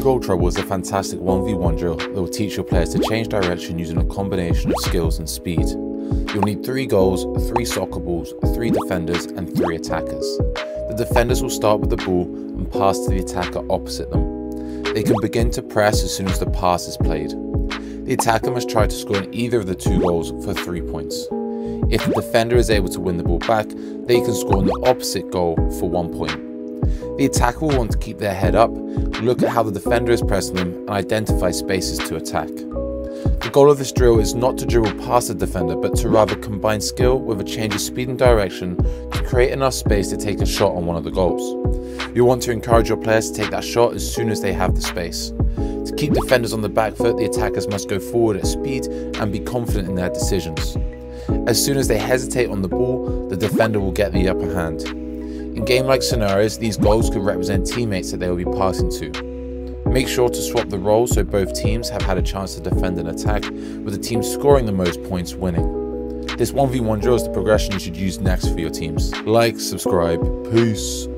Goal Trouble is a fantastic 1v1 drill that will teach your players to change direction using a combination of skills and speed. You'll need 3 goals, 3 soccer balls, 3 defenders and 3 attackers. The defenders will start with the ball and pass to the attacker opposite them. They can begin to press as soon as the pass is played. The attacker must try to score in either of the two goals for 3 points. If the defender is able to win the ball back, they can score in the opposite goal for 1 point. The attacker will want to keep their head up, look at how the defender is pressing them, and identify spaces to attack. The goal of this drill is not to dribble past the defender, but to rather combine skill with a change of speed and direction to create enough space to take a shot on one of the goals. You want to encourage your players to take that shot as soon as they have the space. To keep defenders on the back foot, the attackers must go forward at speed and be confident in their decisions. As soon as they hesitate on the ball, the defender will get the upper hand. In game-like scenarios, these goals could represent teammates that they will be passing to. Make sure to swap the roles so both teams have had a chance to defend and attack, with the team scoring the most points winning. This 1v1 drill is the progression you should use next for your teams. Like, subscribe, peace.